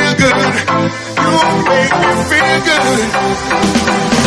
feel good. You make me feel good.